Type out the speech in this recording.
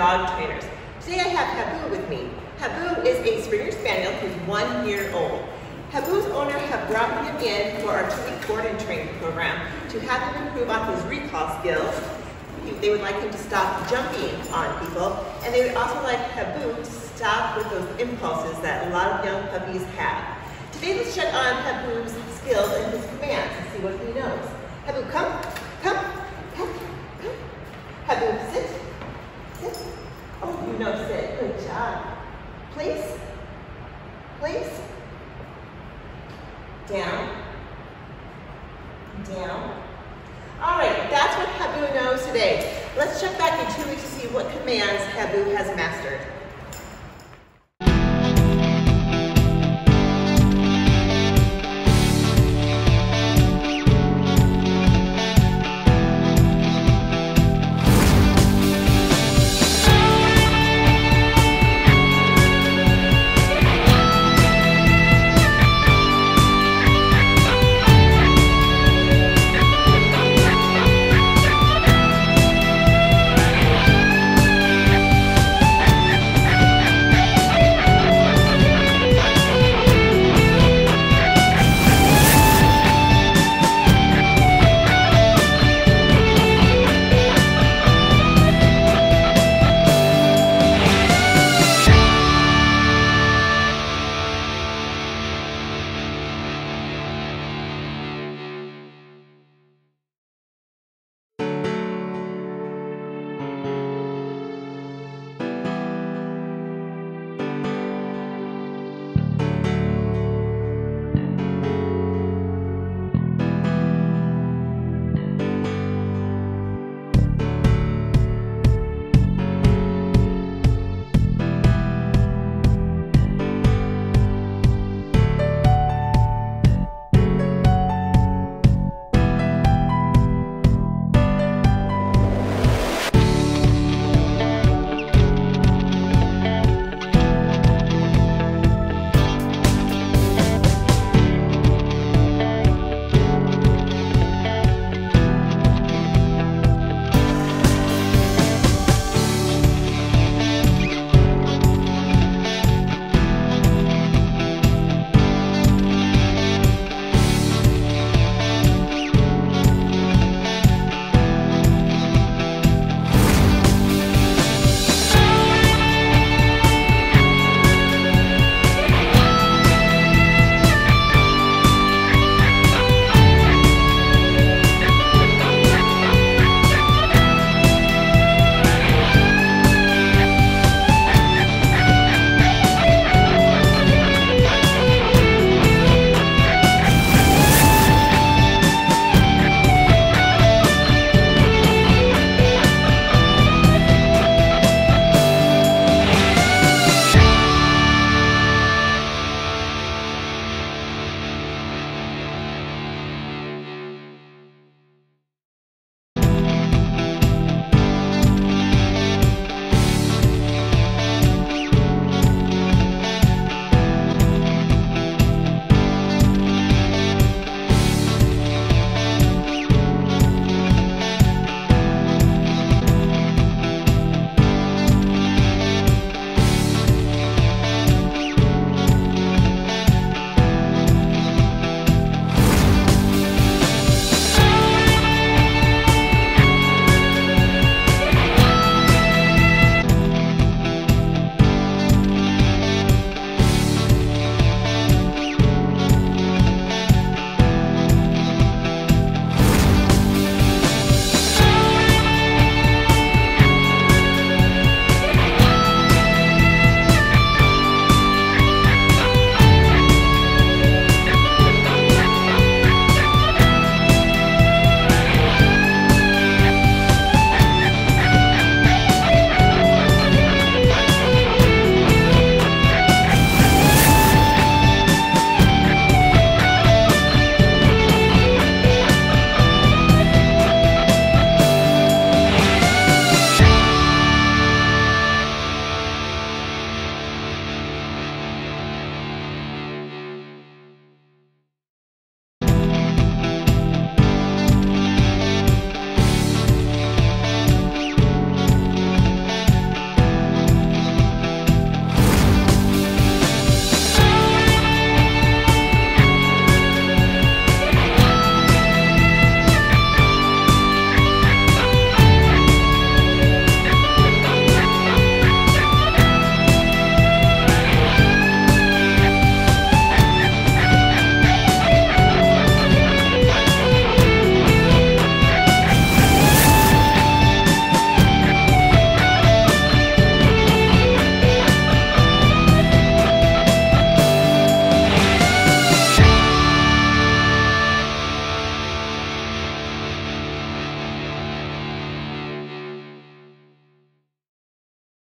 Dog trainers. Today I have Habu with me. Habu is a Springer Spaniel who's one year old. Habu's owner have brought him in for our two-week board and training program to have him improve on his recall skills. They would like him to stop jumping on people, and they would also like Habu to stop with those impulses that a lot of young puppies have. Today let's check on Habu's skills and his commands and see what he knows. Habu, come, come, come, come. Habu, what Habu knows today. Let's check back in two weeks to see what commands Habu has mastered.